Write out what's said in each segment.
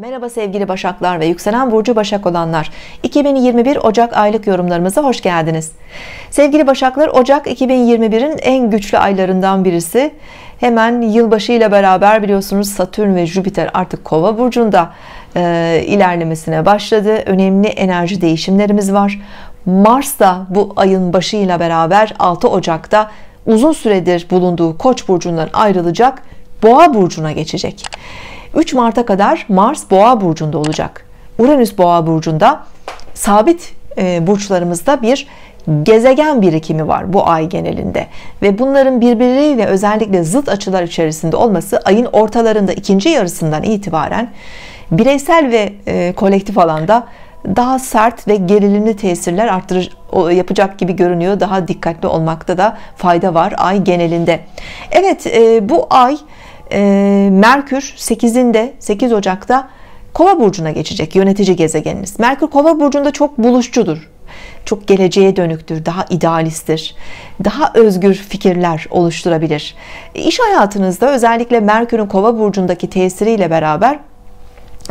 Merhaba sevgili Başaklar ve yükselen burcu Başak olanlar. 2021 Ocak aylık yorumlarımıza hoş geldiniz. Sevgili Başaklar Ocak 2021'in en güçlü aylarından birisi. Hemen yılbaşı ile beraber biliyorsunuz Satürn ve Jüpiter artık kova burcunda e, ilerlemesine başladı. Önemli enerji değişimlerimiz var. Mars da bu ayın başıyla beraber 6 Ocak'ta uzun süredir bulunduğu Koç burcundan ayrılacak. Boğa burcuna geçecek 3 Mart'a kadar Mars Boğa burcunda olacak. Uranüs Boğa burcunda sabit e, burçlarımızda bir gezegen birikimi var bu ay genelinde ve bunların birbirleriyle özellikle zıt açılar içerisinde olması ayın ortalarında ikinci yarısından itibaren bireysel ve e, kolektif alanda daha sert ve gerilimli tesirler arttırır yapacak gibi görünüyor. Daha dikkatli olmakta da fayda var ay genelinde. Evet e, bu ay e, Merkür 8'inde 8 Ocak'ta Kova burcuna geçecek yönetici gezegeniniz. Merkür Kova burcunda çok buluşçudur. Çok geleceğe dönüktür, daha idealisttir, daha özgür fikirler oluşturabilir. İş hayatınızda özellikle Merkür'ün Kova burcundaki tesiriyle beraber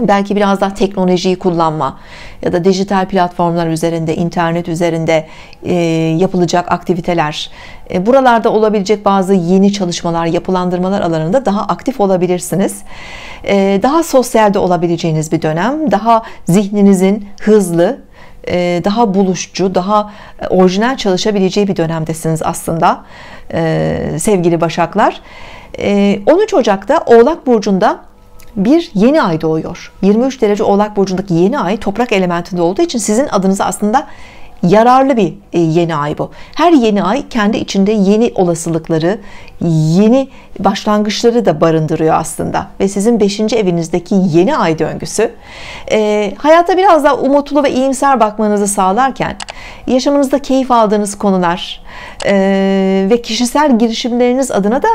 belki biraz daha teknolojiyi kullanma ya da dijital platformlar üzerinde internet üzerinde e, yapılacak aktiviteler. E, buralarda olabilecek bazı yeni çalışmalar yapılandırmalar alanında daha aktif olabilirsiniz. E, daha sosyalde olabileceğiniz bir dönem daha zihninizin hızlı e, daha buluşçu daha orijinal çalışabileceği bir dönemdesiniz aslında e, sevgili başaklar. 13 e, Ocak'ta Oğlak Burcu'nda bir yeni ay doğuyor. 23 derece oğlak burcundaki yeni ay toprak elementinde olduğu için sizin adınıza aslında yararlı bir e, yeni ay bu. Her yeni ay kendi içinde yeni olasılıkları yeni başlangıçları da barındırıyor aslında. Ve sizin 5. evinizdeki yeni ay döngüsü e, hayata biraz daha umutlu ve iyimser bakmanızı sağlarken yaşamınızda keyif aldığınız konular e, ve kişisel girişimleriniz adına da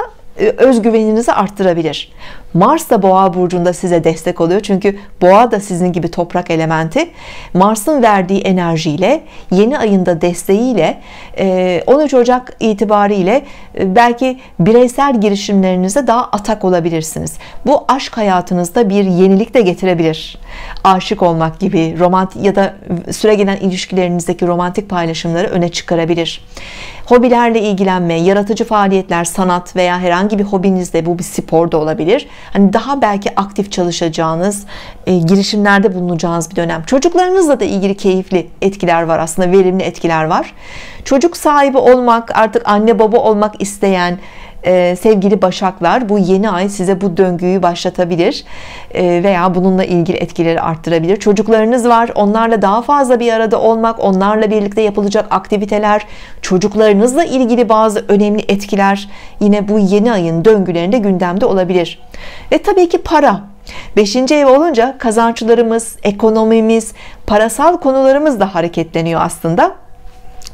özgüveninizi arttırabilir Mars da boğa burcunda size destek oluyor. Çünkü boğa da sizin gibi toprak elementi. Mars'ın verdiği enerjiyle yeni ayında desteğiyle 13 e, Ocak itibariyle e, belki bireysel girişimlerinize daha atak olabilirsiniz. Bu aşk hayatınızda bir yenilik de getirebilir. Aşık olmak gibi romantik ya da süre gelen ilişkilerinizdeki romantik paylaşımları öne çıkarabilir. Hobilerle ilgilenme yaratıcı faaliyetler sanat veya herhangi bir hobinizde bu bir spor da olabilir hani daha belki aktif çalışacağınız e, girişimlerde bulunacağınız bir dönem. Çocuklarınızla da ilgili keyifli etkiler var aslında verimli etkiler var. Çocuk sahibi olmak artık anne baba olmak isteyen e, sevgili başaklar bu yeni ay size bu döngüyü başlatabilir e, veya bununla ilgili etkileri arttırabilir. Çocuklarınız var onlarla daha fazla bir arada olmak onlarla birlikte yapılacak aktiviteler çocuklarınızla ilgili bazı önemli etkiler yine bu yeni ayın döngülerinde gündemde olabilir. Ve tabii ki para. 5. ev olunca kazançlarımız ekonomimiz parasal konularımız da hareketleniyor aslında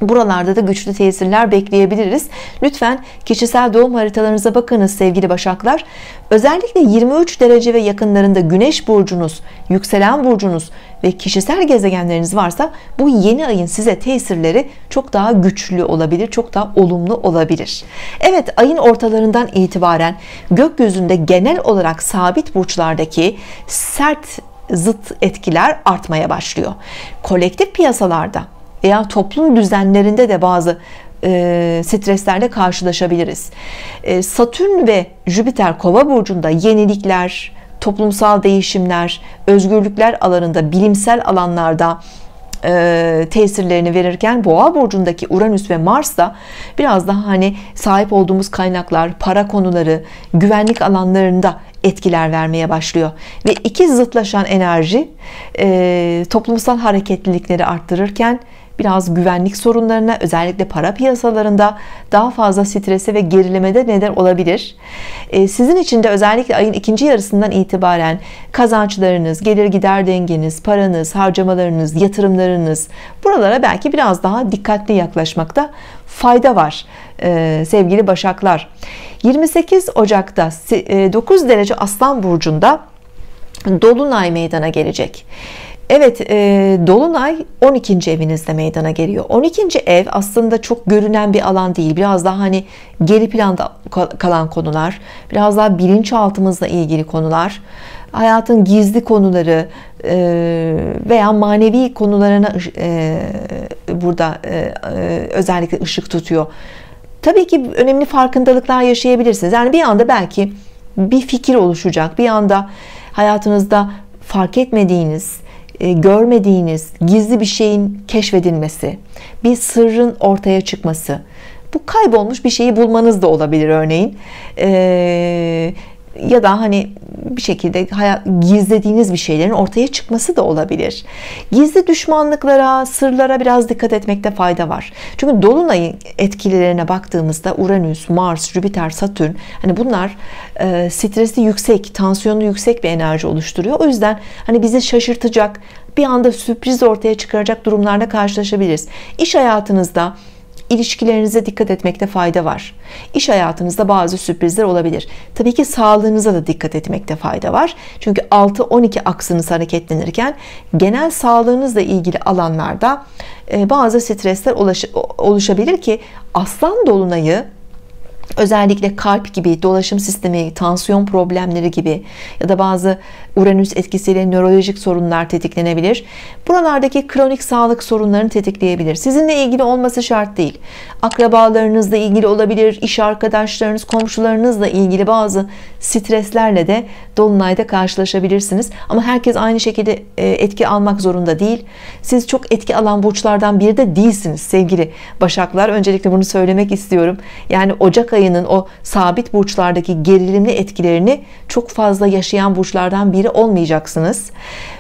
Buralarda da güçlü tesirler bekleyebiliriz. Lütfen kişisel doğum haritalarınıza bakınız sevgili başaklar. Özellikle 23 derece ve yakınlarında güneş burcunuz, yükselen burcunuz ve kişisel gezegenleriniz varsa bu yeni ayın size tesirleri çok daha güçlü olabilir, çok daha olumlu olabilir. Evet ayın ortalarından itibaren gökyüzünde genel olarak sabit burçlardaki sert zıt etkiler artmaya başlıyor. Kolektif piyasalarda veya toplum düzenlerinde de bazı e, streslerle karşılaşabiliriz. E, Satürn ve Jüpiter Kova burcunda yenilikler, toplumsal değişimler, özgürlükler alanında, bilimsel alanlarda e, tesirlerini verirken Boğa burcundaki Uranüs ve Mars da biraz daha hani sahip olduğumuz kaynaklar, para konuları, güvenlik alanlarında etkiler vermeye başlıyor ve iki zıtlaşan enerji e, toplumsal hareketlilikleri arttırırken biraz güvenlik sorunlarına özellikle para piyasalarında daha fazla strese ve gerilemede neden olabilir. Ee, sizin için de özellikle ayın ikinci yarısından itibaren kazançlarınız gelir gider dengeniz paranız harcamalarınız yatırımlarınız buralara belki biraz daha dikkatli yaklaşmakta fayda var ee, sevgili başaklar. 28 Ocak'ta 9 e, derece Aslan Burcu'nda Dolunay meydana gelecek Evet e, Dolunay 12. evinizde meydana geliyor 12. ev aslında çok görünen bir alan değil biraz daha hani geri planda kalan konular biraz daha bilinçaltımızla ilgili konular hayatın gizli konuları e, veya manevi konularına e, burada e, özellikle ışık tutuyor. Tabii ki önemli farkındalıklar yaşayabilirsiniz. Yani bir anda belki bir fikir oluşacak. Bir anda hayatınızda fark etmediğiniz, görmediğiniz gizli bir şeyin keşfedilmesi, bir sırrın ortaya çıkması. Bu kaybolmuş bir şeyi bulmanız da olabilir örneğin. Ee, ya da hani bir şekilde hayat, gizlediğiniz bir şeylerin ortaya çıkması da olabilir. Gizli düşmanlıklara, sırlara biraz dikkat etmekte fayda var. Çünkü dolunayın etkilerine baktığımızda Uranüs, Mars, Jüpiter, Satürn hani bunlar e, stresi yüksek, tansiyonu yüksek bir enerji oluşturuyor. O yüzden hani bizi şaşırtacak, bir anda sürpriz ortaya çıkaracak durumlarla karşılaşabiliriz. İş hayatınızda ilişkilerinize dikkat etmekte fayda var. İş hayatınızda bazı sürprizler olabilir. Tabii ki sağlığınıza da dikkat etmekte fayda var. Çünkü 6-12 aksınız hareketlenirken genel sağlığınızla ilgili alanlarda e, bazı stresler oluşabilir ki aslan dolunayı özellikle kalp gibi, dolaşım sistemi, tansiyon problemleri gibi ya da bazı Uranüs etkisiyle nörolojik sorunlar tetiklenebilir. Buralardaki kronik sağlık sorunlarını tetikleyebilir. Sizinle ilgili olması şart değil. Akrabalarınızla ilgili olabilir, iş arkadaşlarınız, komşularınızla ilgili bazı streslerle de dolunayda karşılaşabilirsiniz. Ama herkes aynı şekilde e, etki almak zorunda değil. Siz çok etki alan burçlardan biri de değilsiniz sevgili Başaklar. Öncelikle bunu söylemek istiyorum. Yani Ocak ayının o sabit burçlardaki gerilimli etkilerini çok fazla yaşayan burçlardan biri olmayacaksınız.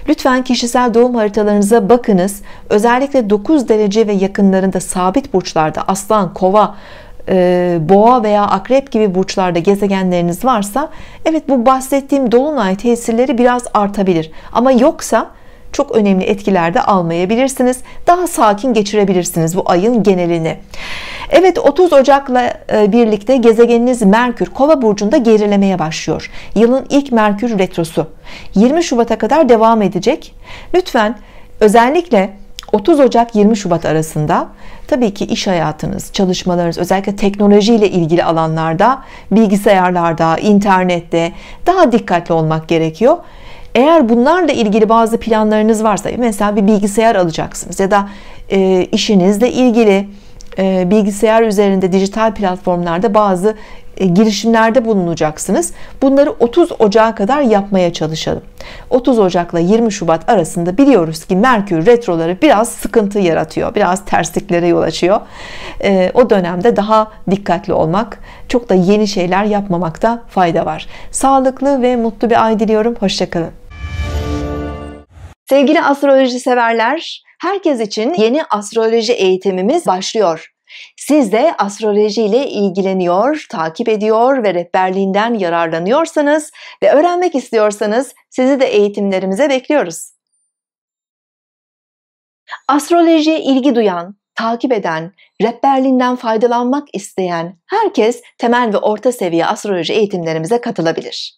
Lütfen kişisel doğum haritalarınıza bakınız. Özellikle 9 derece ve yakınlarında sabit burçlarda aslan, kova, e, boğa veya akrep gibi burçlarda gezegenleriniz varsa evet bu bahsettiğim dolunay tesirleri biraz artabilir. Ama yoksa çok önemli etkiler de almayabilirsiniz. Daha sakin geçirebilirsiniz bu ayın genelini. Evet 30 Ocak'la e, birlikte gezegeniniz Merkür Kova burcunda gerilemeye başlıyor. Yılın ilk Merkür retrosu 20 Şubat'a kadar devam edecek. Lütfen özellikle 30 Ocak 20 Şubat arasında tabii ki iş hayatınız, çalışmalarınız özellikle teknoloji ile ilgili alanlarda, bilgisayarlarda, internette daha dikkatli olmak gerekiyor. Eğer bunlarla ilgili bazı planlarınız varsa mesela bir bilgisayar alacaksınız ya da e, işinizle ilgili e, bilgisayar üzerinde dijital platformlarda bazı e, girişimlerde bulunacaksınız. Bunları 30 Ocak'a kadar yapmaya çalışalım. 30 Ocak'la 20 Şubat arasında biliyoruz ki Merkür retroları biraz sıkıntı yaratıyor. Biraz tersliklere yol açıyor. E, o dönemde daha dikkatli olmak, çok da yeni şeyler yapmamakta fayda var. Sağlıklı ve mutlu bir ay diliyorum. Hoşçakalın. Sevgili astroloji severler, herkes için yeni astroloji eğitimimiz başlıyor. Siz de astroloji ile ilgileniyor, takip ediyor ve rehberliğinden yararlanıyorsanız ve öğrenmek istiyorsanız sizi de eğitimlerimize bekliyoruz. Astrolojiye ilgi duyan, takip eden, rehberliğinden faydalanmak isteyen herkes temel ve orta seviye astroloji eğitimlerimize katılabilir.